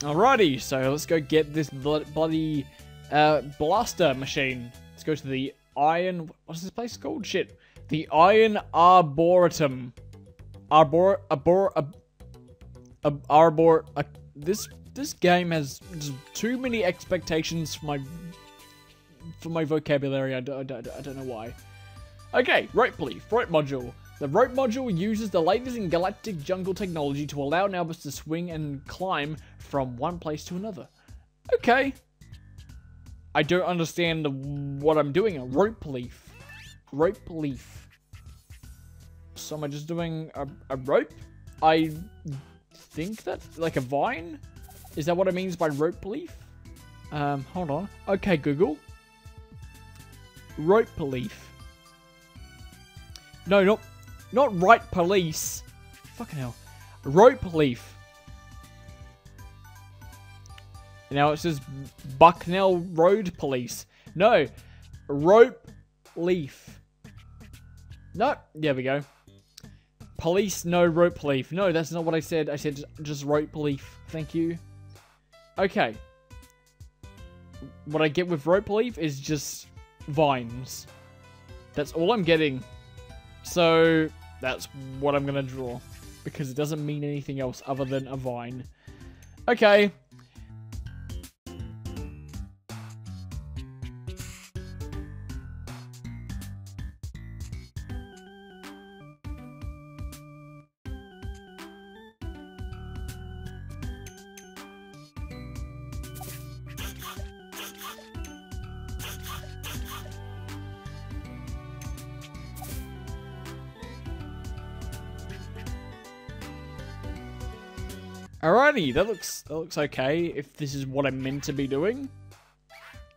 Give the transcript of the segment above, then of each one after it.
Alrighty, so let's go get this blo bloody uh, blaster machine. Let's go to the Iron... What's this place called? Shit. The Iron Arboretum. Arbor... Arbor... Arbor... Uh, this this game has too many expectations for my for my vocabulary. I don't, know why. Okay, leaf, rope module. The rope module uses the latest in galactic jungle technology to allow Nalbis to swing and climb from one place to another. Okay. I don't understand what I'm doing. A rope leaf. Rope leaf. So am I just doing a, a rope? I think that, like a vine? Is that what it means by rope leaf? Um, hold on. Okay, Google. Rope leaf. No, not not right police. Fucking hell. Rope leaf. Now it says Bucknell Road Police. No. Rope leaf. No. There we go. Police, no rope leaf. No, that's not what I said. I said just rope leaf. Thank you. Okay. What I get with rope leaf is just vines. That's all I'm getting. So, that's what I'm going to draw. Because it doesn't mean anything else other than a vine. Okay. Alrighty, that looks that looks okay. If this is what I'm meant to be doing,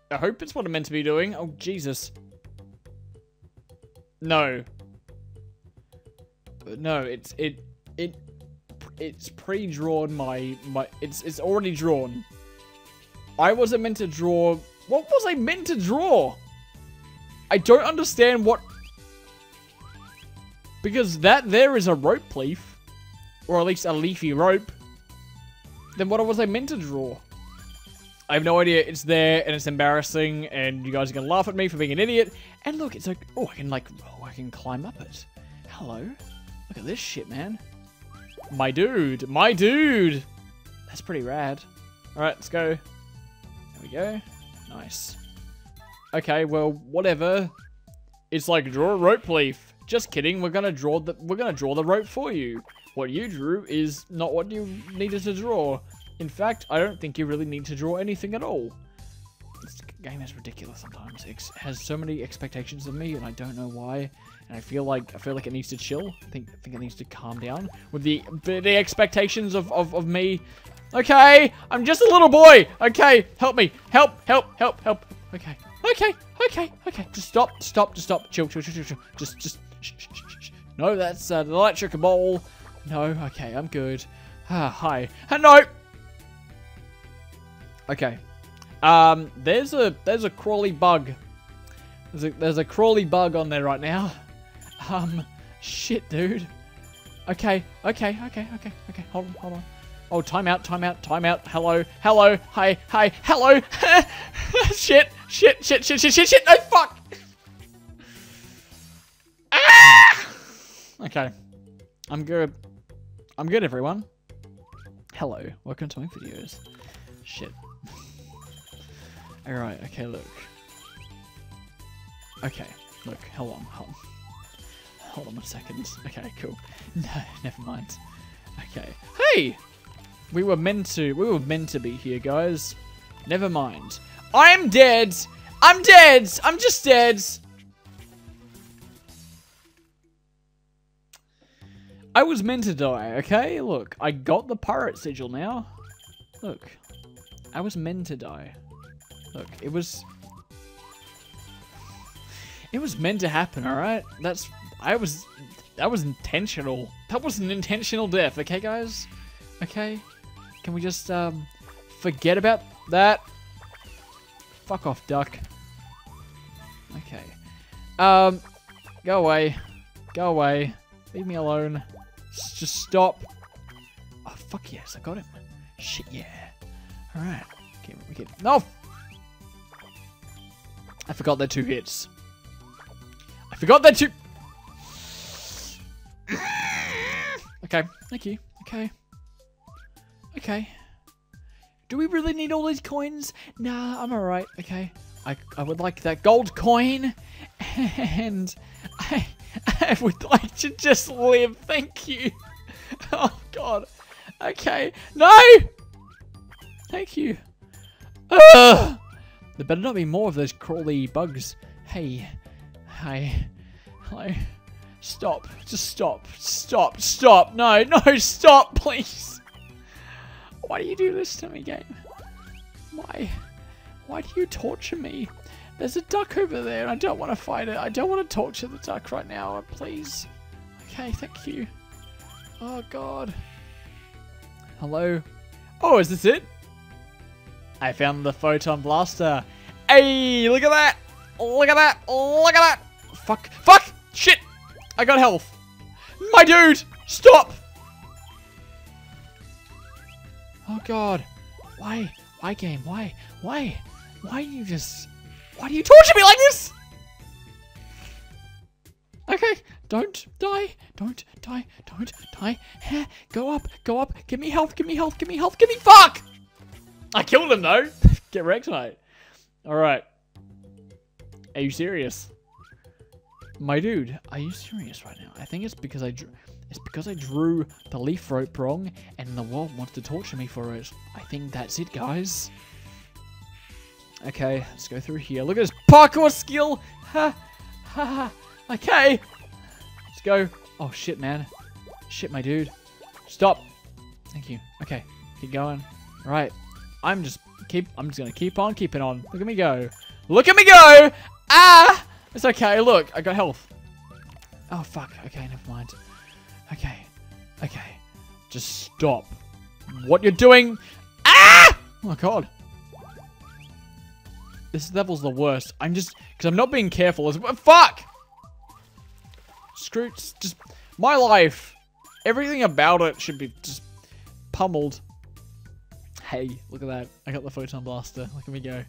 I hope it's what I'm meant to be doing. Oh Jesus! No, uh, no, it's it it it's pre-drawn. My my it's it's already drawn. I wasn't meant to draw. What was I meant to draw? I don't understand what. Because that there is a rope leaf, or at least a leafy rope. Then what was I meant to draw? I have no idea. It's there, and it's embarrassing, and you guys are going to laugh at me for being an idiot. And look, it's like, oh, I can, like, oh, I can climb up it. Hello. Look at this shit, man. My dude. My dude. That's pretty rad. All right, let's go. There we go. Nice. Okay, well, whatever. It's like draw a rope leaf. Just kidding. We're gonna draw the we're gonna draw the rope for you. What you drew is not what you needed to draw. In fact, I don't think you really need to draw anything at all. This game is ridiculous sometimes. It has so many expectations of me, and I don't know why. And I feel like I feel like it needs to chill. I think I think it needs to calm down with the the expectations of, of, of me. Okay, I'm just a little boy. Okay, help me. Help, help, help, help. Okay, okay, okay, okay. Just stop, stop, just stop. Chill, chill, chill, chill, chill. Just, just. Shh, shh, shh, shh. No, that's uh, the electric ball. No, okay, I'm good. Ah, hi. Hello! Okay. Um, there's a there's a crawly bug. There's a there's a crawly bug on there right now. Um, shit, dude. Okay, okay, okay, okay, okay. Hold on, hold on. Oh, timeout, timeout, timeout. Hello, hello, hi, hi, hello. shit, shit, shit, shit, shit, shit, shit. No, fuck. ah! Okay, I'm good. I'm good, everyone. Hello, welcome to my videos. Shit. Alright, okay, look. Okay, look, hold on, hold on. Hold on a second. Okay, cool. No, never mind. Okay. Hey! We were meant to, we were meant to be here, guys. Never mind. I'm dead! I'm dead! I'm just dead! I was meant to die, okay? Look, I got the pirate sigil now. Look, I was meant to die. Look, it was... It was meant to happen, alright? That's... I was... That was intentional. That was an intentional death, okay, guys? Okay? Can we just, um... Forget about that? Fuck off, duck. Okay. Um... Go away. Go away. Leave me alone. Just stop. Oh, fuck yes, I got him. Shit, yeah. Alright. Okay, we can. No! I forgot they're two hits. I forgot they're two. okay, thank you. Okay. Okay. Do we really need all these coins? Nah, I'm alright. Okay. I, I would like that gold coin. And I, would like to just live. Thank you. Oh, God. Okay. No! Thank you. Ugh. There better not be more of those crawly bugs. Hey. Hi. Hello. Stop. Just stop. Stop. Stop. No. No. Stop, please. Why do you do this to me, game? Why? Why do you torture me? There's a duck over there and I don't want to fight it. I don't want to torture the duck right now, uh, please. Okay, thank you. Oh, God. Hello? Oh, is this it? I found the photon blaster. Hey, look at that! Look at that! Look at that! Fuck! Fuck! Shit! I got health. My dude! Stop! Oh god. Why? Why game? Why? Why? Why you just... Why do you torture me like this? Okay, don't die, don't die, don't die. Go up, go up, give me health, give me health, give me health, give me fuck! I killed him though. Get wrecked, mate. Alright. Are you serious? My dude, are you serious right now? I think it's because I drew, it's because I drew the leaf rope wrong and the world wants to torture me for it. I think that's it, guys. Okay, let's go through here. Look at this parkour skill. Ha, ha, ha. Okay. Let's go. Oh, shit, man. Shit, my dude. Stop. Thank you. Okay, keep going. Right. I'm just keep. I'm just gonna keep on keeping on. Look at me go. Look at me go. Ah! It's okay. Look, I got health. Oh fuck. Okay, never mind. Okay. Okay. Just stop. What you're doing? Ah! Oh my god. This level's the worst. I'm just because I'm not being careful. As fuck. Screw. Just my life. Everything about it should be just pummeled. Hey, look at that. I got the photon blaster. Look at me go.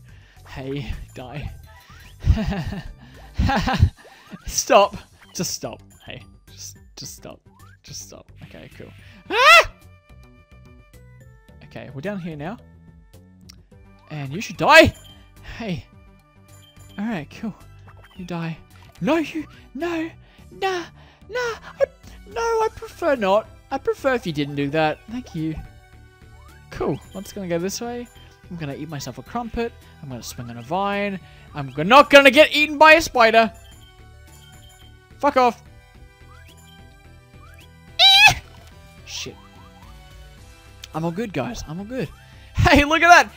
Hey, die. stop. Just stop. Hey, just just stop. Just stop. Okay, cool. Ah! Okay, we're down here now. And you should die. Hey. Alright, cool. You die. No, you. No. Nah. Nah. I, no, I prefer not. I prefer if you didn't do that. Thank you. Cool. I'm just gonna go this way. I'm gonna eat myself a crumpet. I'm gonna swing on a vine. I'm not gonna get eaten by a spider. Fuck off. Shit. I'm all good, guys. I'm all good. Hey, look at that!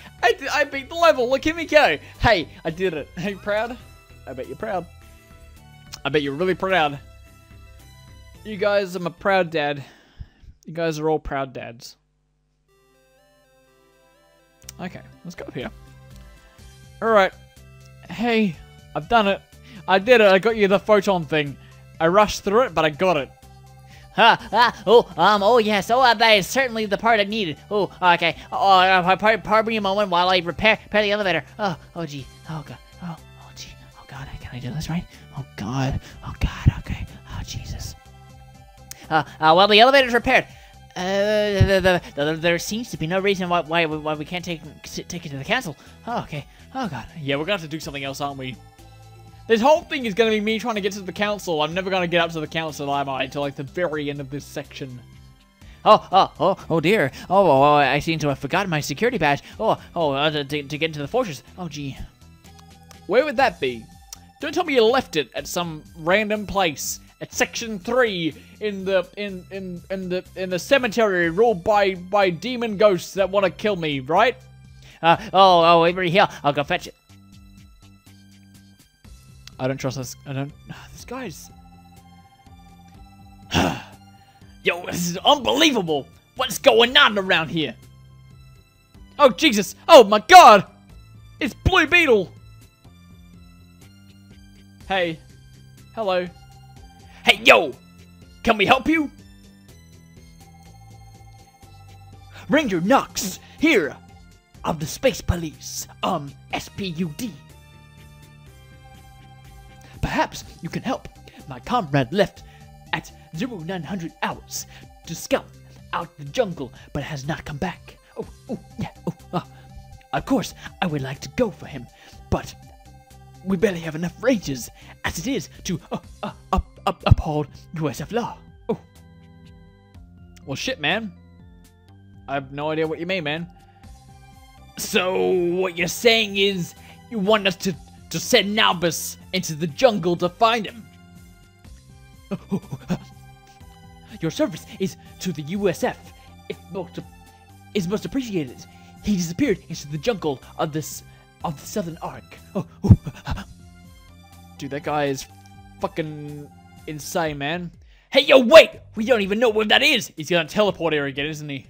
I, beat the level. Look at me go. Hey, I did it. Hey, proud? I bet you're proud. I bet you're really proud. You guys, I'm a proud dad. You guys are all proud dads. Okay, let's go up here. Alright. Hey, I've done it. I did it. I got you the photon thing. I rushed through it, but I got it. Ah, oh, um, oh yes, oh, uh, that is certainly the part I needed. Oh, okay. Oh, uh, pardon, pardon me a moment while I repair, repair the elevator. Oh, oh, gee. Oh, God. Oh, oh, gee. Oh, God. Can I do this right? Oh, God. Oh, God. Okay. Oh, Jesus. Uh, uh, well, the elevator's repaired. Uh, the, the, the, there seems to be no reason why, why, why we can't take, take it to the castle. Oh, okay. Oh, God. Yeah, we're gonna have to do something else, aren't we? This whole thing is gonna be me trying to get to the council. I'm never gonna get up to the council, am I? Until like the very end of this section. Oh, oh, oh, oh dear. Oh, oh, oh, I seem to have forgotten my security badge. Oh, oh, uh, to, to get into the fortress. Oh, gee. Where would that be? Don't tell me you left it at some random place. At section three in the in in in the in the cemetery ruled by by demon ghosts that want to kill me, right? Uh, oh, oh, over here. I'll go fetch it. I don't trust this. I don't. This guy's. Yo, this is unbelievable. What's going on around here? Oh Jesus! Oh my God! It's Blue Beetle. Hey. Hello. Hey, yo! Can we help you? Ranger Knox, here! of the Space Police, um, SPUD. Perhaps you can help. My comrade left at 0900 hours to scout out the jungle, but has not come back. Oh, oh, yeah, oh, ah. Of course, I would like to go for him, but we barely have enough rangers as it is to uh, uh, up, up, uphold USF law. Oh, Well, shit, man. I have no idea what you mean, man. so what you're saying is you want us to, to send Nalbis into the jungle to find him? Your service is to the USF. If most, is most appreciated. He disappeared into the jungle of this of the Southern Arc. Dude, that guy is fucking insane, man. Hey, yo, wait! We don't even know where that is. He's gonna teleport here again, isn't he?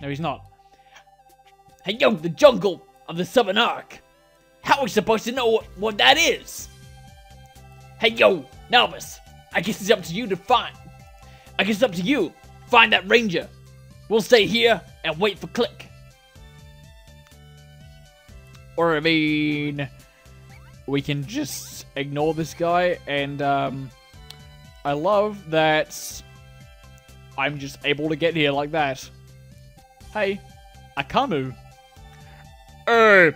No, he's not. Hey, yo, the jungle of the Southern Ark. How are we supposed to know what, what that is? Hey, yo, Nalbis. I guess it's up to you to find. I guess it's up to you. Find that ranger. We'll stay here and wait for Click. Or, I mean, we can just ignore this guy, and, um, I love that I'm just able to get here like that. Hey, Akamu. Hey,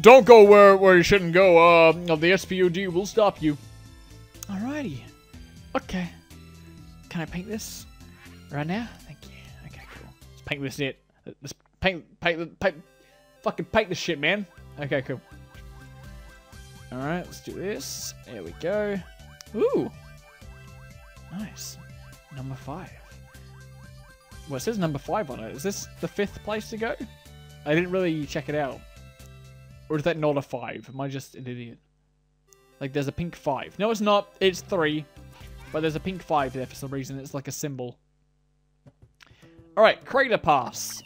don't go where, where you shouldn't go. Uh, the SPUD will stop you. Alrighty. Okay. Can I paint this right now? Thank you. Okay, cool. Let's paint this it. Let's paint, paint, paint, fucking paint this shit, man. Okay, cool. Alright, let's do this. There we go. Ooh. Nice. Number five. Well, it says number five on it. Is this the fifth place to go? I didn't really check it out. Or is that not a five? Am I just an idiot? Like, there's a pink five. No, it's not. It's three. But there's a pink five there for some reason. It's like a symbol. Alright, Crater Pass.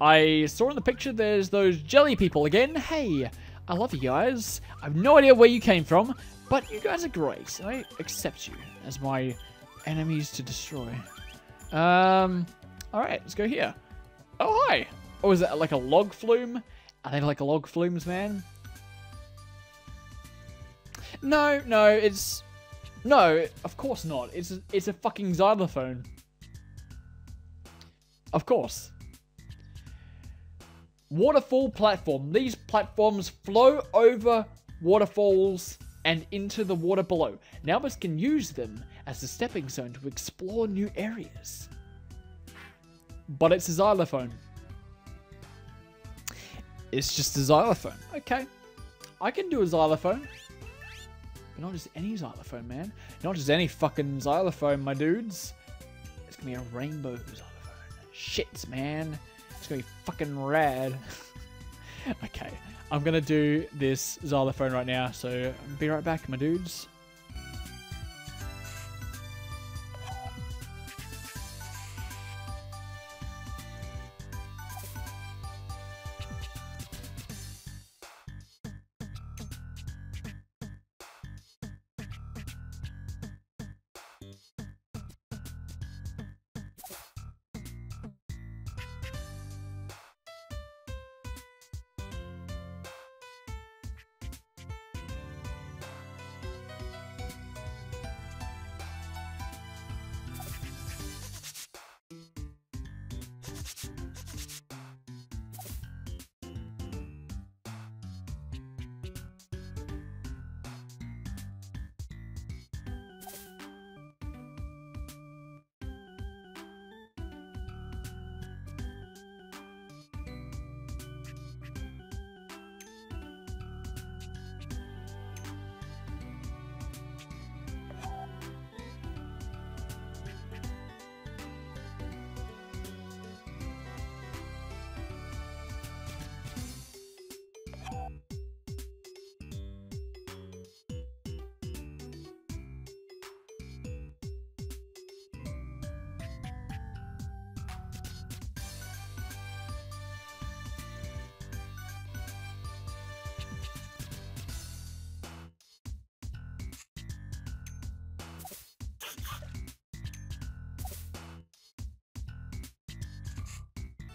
I saw in the picture there's those jelly people again. Hey, I love you guys. I have no idea where you came from, but you guys are great. I accept you as my enemies to destroy. Um, alright, let's go here. Oh, hi. Oh, is that like a log flume? Are they like a log flumes, man? No, no, it's... No, of course not. It's a, it's a fucking xylophone. Of course. Waterfall platform. These platforms flow over waterfalls and into the water below. Nalbus can use them as a stepping stone to explore new areas. But it's a xylophone. It's just a xylophone. Okay. I can do a xylophone. But not just any xylophone, man. Not just any fucking xylophone, my dudes. It's gonna be a rainbow xylophone. Shit, man. It's gonna be fucking rad. okay. I'm gonna do this xylophone right now, so be right back, my dudes.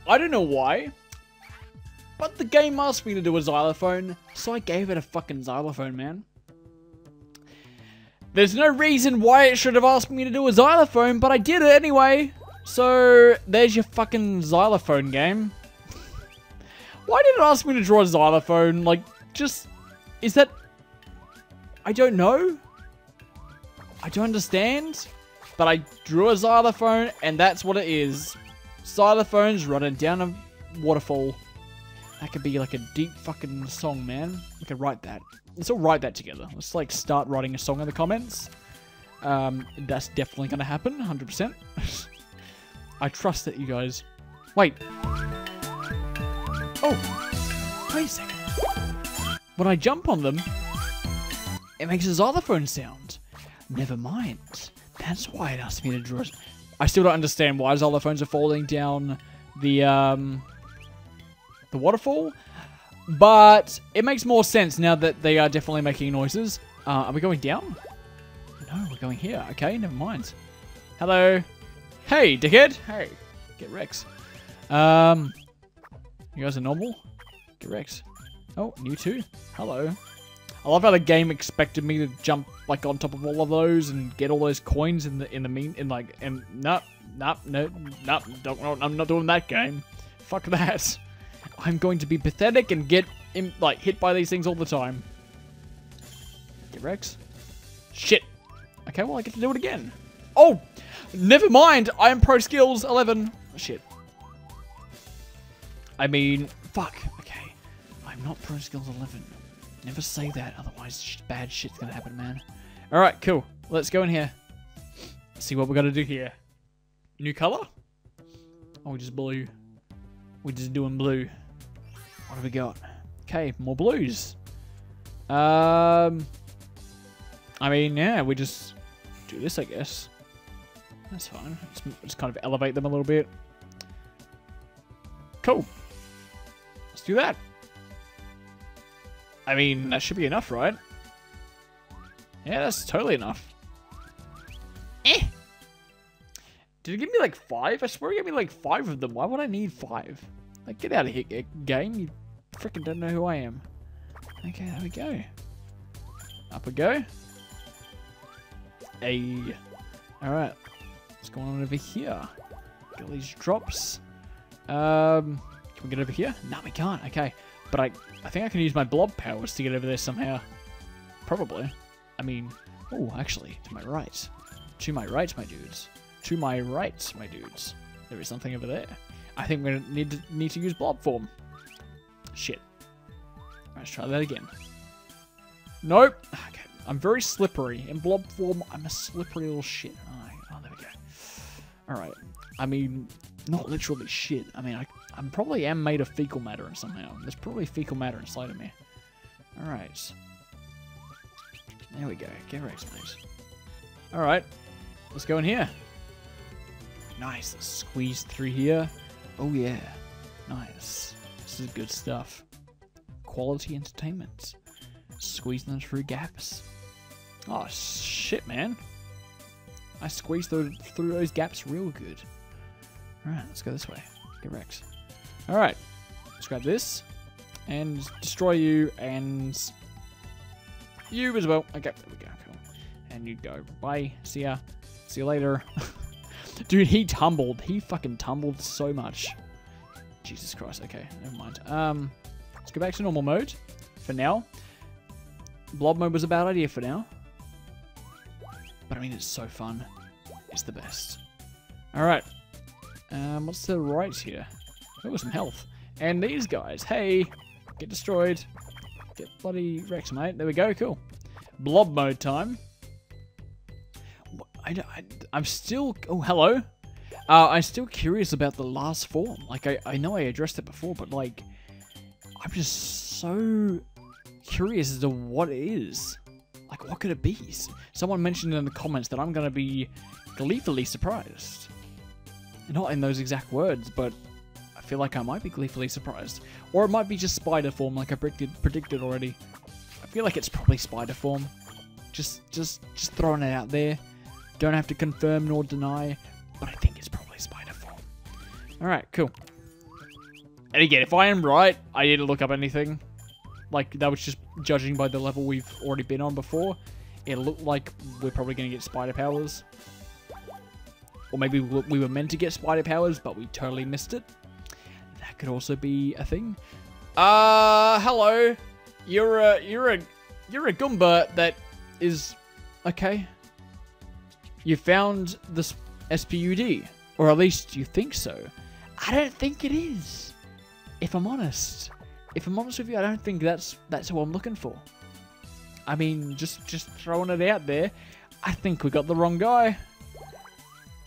I don't know why, But the game asked me to do a xylophone, so I gave it a fucking xylophone, man. There's no reason why it should have asked me to do a xylophone, but I did it anyway. So, there's your fucking xylophone game. Why did it ask me to draw a xylophone? Like, just... Is that... I don't know. I don't understand. But I drew a xylophone, and that's what it is. Xylophones running down a waterfall. That could be like a deep fucking song, man. We could write that. Let's all write that together. Let's like start writing a song in the comments. Um, that's definitely gonna happen, 100%. I trust that you guys. Wait. Oh, wait a second. When I jump on them, it makes a xylophone sound. Never mind. That's why it asked me to draw. I still don't understand why xylophones are falling down the um the waterfall, but it makes more sense now that they are definitely making noises. Uh, are we going down? No, we're going here. Okay, never mind. Hello. Hey, dickhead. Hey, get Rex. Um, you guys are normal? Get Rex. Oh, you too. Hello. I love how the game expected me to jump like on top of all of those and get all those coins in the in the mean in like and no no no no no, I'm not doing that game. Fuck that. I'm going to be pathetic and get in, like hit by these things all the time. Get Rex. Shit. Okay, well I get to do it again. Oh, never mind. I am pro skills 11. Shit. I mean, fuck. Okay, I'm not pro skills 11. Never say that, otherwise bad shit's gonna happen, man. Alright, cool. Let's go in here. See what we gotta do here. New color? Oh, we just blue. We're just doing blue. What have we got? Okay, more blues. Um, I mean, yeah, we just do this, I guess. That's fine. Just, just kind of elevate them a little bit. Cool. Let's do that. I mean, that should be enough, right? Yeah, that's totally enough. Eh. Did it give me like five? I swear it gave me like five of them. Why would I need five? Like, get out of here, game. You freaking don't know who I am. Okay, there we go. Up we go. A. Alright. What's going on over here? Get all these drops. Um, can we get over here? No, we can't. Okay. But I, I think I can use my blob powers to get over there somehow. Probably. I mean, oh, actually, to my right. To my right, my dudes. To my right, my dudes. There is something over there. I think we're gonna need to need to use blob form. Shit. Let's try that again. Nope. Okay. I'm very slippery. In blob form, I'm a slippery little shit. Alright. Oh, there we go. Alright. I mean, not literally shit. I mean, I, I probably am made of fecal matter somehow. There's probably fecal matter inside of me. Alright. There we go. Get Rex, mate. Alright. Let's go in here. Nice. Let's squeeze through here. Oh, yeah. Nice. This is good stuff. Quality entertainment. Squeezing them through gaps. Oh, shit, man. I squeezed through, through those gaps real good. Alright, let's go this way. Get Rex. Alright. Let's grab this. And destroy you and you as well. Okay, there we go. Cool. And you go. Bye. See ya. See you later. Dude, he tumbled. He fucking tumbled so much. Jesus Christ. Okay, never mind. Um, let's go back to normal mode for now. Blob mode was a bad idea for now. But I mean, it's so fun. It's the best. Alright. Um, what's the right here? Oh, some health. And these guys. Hey, get destroyed. Get bloody Rex, mate. There we go. Cool. Blob mode time. I, I'm still... Oh, hello. Uh, I'm still curious about the last form. Like, I, I know I addressed it before, but, like... I'm just so curious as to what it is. Like, what could it be? Someone mentioned in the comments that I'm going to be gleefully surprised. Not in those exact words, but feel like I might be gleefully surprised. Or it might be just spider form like I predicted, predicted already. I feel like it's probably spider form. Just, just, just throwing it out there. Don't have to confirm nor deny, but I think it's probably spider form. Alright, cool. And again, if I am right, I didn't look up anything. Like, that was just judging by the level we've already been on before. It looked like we're probably going to get spider powers. Or maybe we were meant to get spider powers, but we totally missed it. Could also be a thing. Uh, hello. You're a, you're a, you're a Goomba that is, okay. You found this SPUD. Or at least you think so. I don't think it is. If I'm honest. If I'm honest with you, I don't think that's that's who I'm looking for. I mean, just just throwing it out there. I think we got the wrong guy.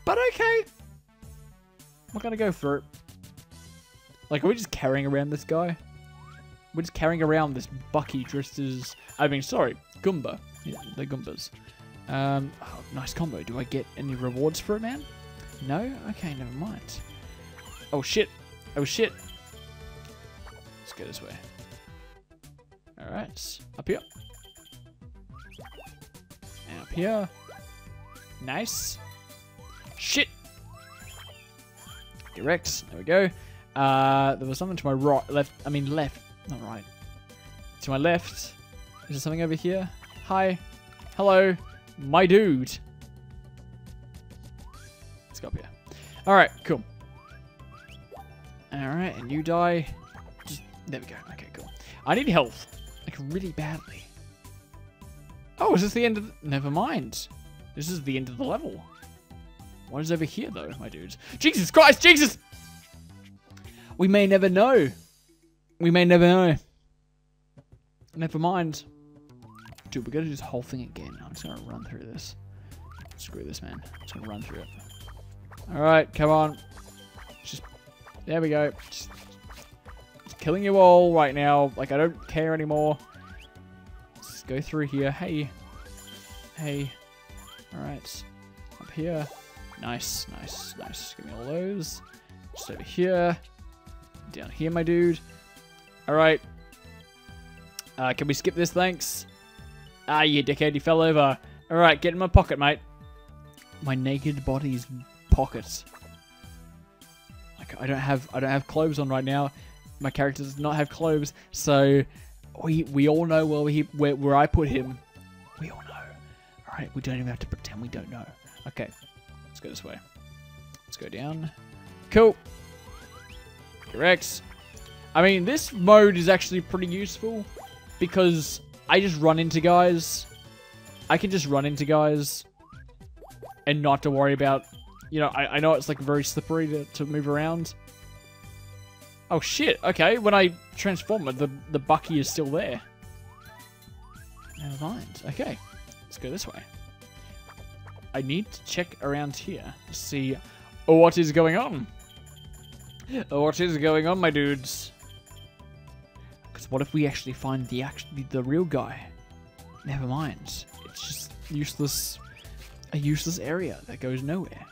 But okay. We're gonna go for it. Like, are we just carrying around this guy? We're just carrying around this Bucky dressed as... I mean, sorry, Goomba. Yeah, the Goombas. Um, oh, nice combo. Do I get any rewards for it, man? No? Okay, never mind. Oh, shit. Oh, shit. Let's go this way. Alright, up here. And up here. Nice. Shit. Direct. There we go. Uh, there was something to my right, left. I mean left, not right. To my left. Is there something over here? Hi. Hello. My dude. Let's go up here. All right. Cool. All right, and you die. Just there we go. Okay, cool. I need health, like really badly. Oh, is this the end of? The, never mind. This is the end of the level. What is over here, though, my dudes? Jesus Christ, Jesus! We may never know. We may never know. Never mind. Dude, we're gonna do this whole thing again. I'm just gonna run through this. Screw this, man. I'm just gonna run through it. Alright, come on. Just, there we go. Just, just killing you all right now. Like, I don't care anymore. Let's go through here. Hey. Hey. Alright. Up here. Nice, nice, nice. Give me all those. Just over here. Down here, my dude. Alright. Uh, can we skip this, thanks? Ah, you dickhead, you fell over. Alright, get in my pocket, mate. My naked body's pocket. Like, I don't have I don't have clothes on right now. My character does not have clothes, so we we all know where we where, where I put him. We all know. Alright, we don't even have to pretend we don't know. Okay, let's go this way. Let's go down. Cool. Correct. I mean, this mode is actually pretty useful because I just run into guys. I can just run into guys and not to worry about, you know, I, I know it's like very slippery to, to move around. Oh shit, okay, when I transform it, the, the Bucky is still there. Never mind, okay, let's go this way. I need to check around here to see what is going on. What is going on, my dudes? Because what if we actually find the actually the real guy? Never mind. It's just useless, a useless area that goes nowhere.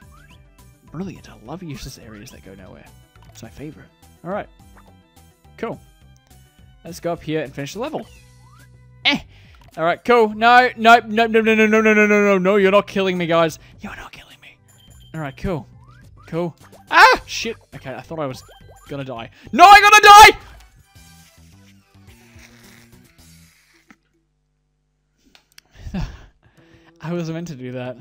Brilliant. I love useless areas that go nowhere. It's my favorite. All right. Cool. Let's go up here and finish the level. Eh. All right. Cool. No. No. No. No. No. No. No. No. No. No. No. You're not killing me, guys. You're not killing me. All right. Cool. Cool. Ah! Shit. Okay, I thought I was gonna die. No, I'm gonna die! I was meant to do that.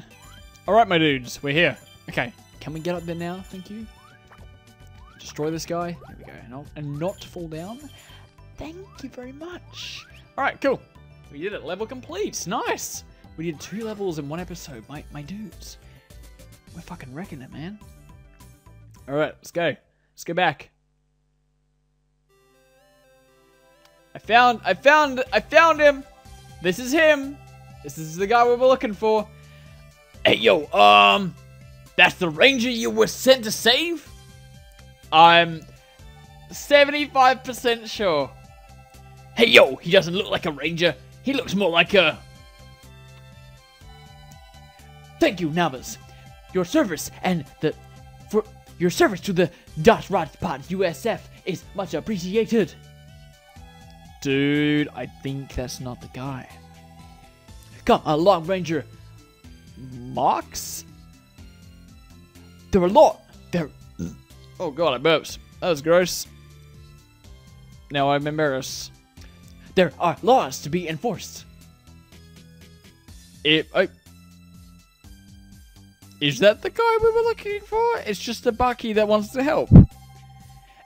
Alright, my dudes. We're here. Okay. Can we get up there now? Thank you. Destroy this guy. There we go. And not, and not fall down. Thank you very much. Alright, cool. We did it. Level complete. Nice. We did two levels in one episode. My, my dudes. We're fucking wrecking it, man. All right, let's go. Let's go back. I found, I found, I found him. This is him. This is the guy we were looking for. Hey, yo, um, that's the ranger you were sent to save? I'm 75% sure. Hey, yo, he doesn't look like a ranger. He looks more like a... Thank you, Navas. Your service and the... Your service to the Dot Rod Pod USF is much appreciated. Dude, I think that's not the guy. Come, a Long Ranger. Mox? There are a lot. There. Oh god, I burps. That was gross. Now I'm embarrassed. There are laws to be enforced. It, I, is that the guy we were looking for? It's just a Bucky that wants to help.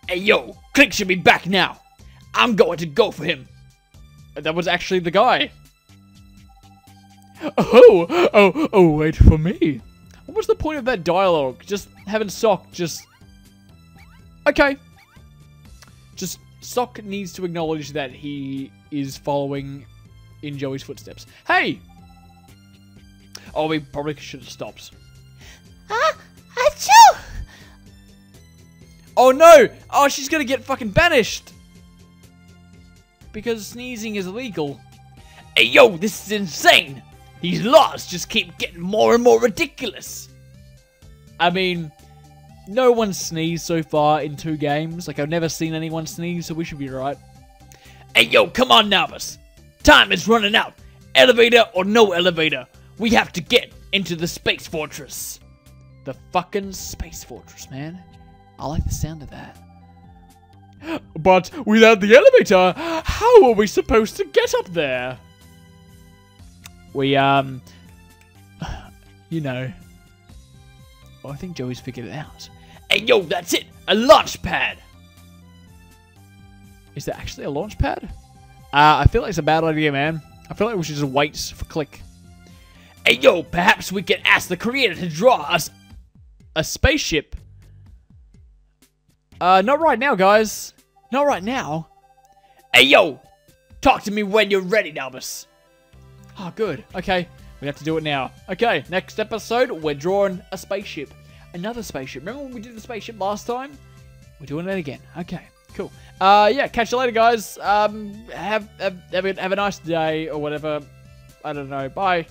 Hey, yo, Click should be back now. I'm going to go for him. That was actually the guy. Oh, oh, oh, wait for me. What was the point of that dialogue? Just having Sock just... Okay. Just, Sock needs to acknowledge that he is following in Jowee's footsteps. Hey! Oh, we probably should have stopped. Achoo! Oh no! Oh, she's gonna get fucking banished! Because sneezing is illegal. Hey, yo, this is insane. These laws just keep getting more and more ridiculous. I mean, no one sneezed so far in two games. Like, I've never seen anyone sneeze, so we should be right. Hey, yo, come on, Navas. Time is running out. Elevator or no elevator, we have to get into the Space Fortress. The fucking Space Fortress, man. I like the sound of that. But without the elevator, how are we supposed to get up there? We, um, you know. Well, I think Jowee's figured it out. Hey, yo, that's it. A launch pad. Is there actually a launch pad? Uh, I feel like it's a bad idea, man. I feel like we should just wait for click. Hey, yo, perhaps we can ask the creator to draw us a spaceship. Uh, not right now, guys. Not right now. Hey, yo, talk to me when you're ready, Nalbis. Oh, good. Okay, we have to do it now. Okay, next episode, we're drawing a spaceship. Another spaceship. Remember when we did the spaceship last time? We're doing it again. Okay, cool. Uh, yeah, catch you later, guys. Um, have, have, have, a, have a nice day or whatever. I don't know. Bye.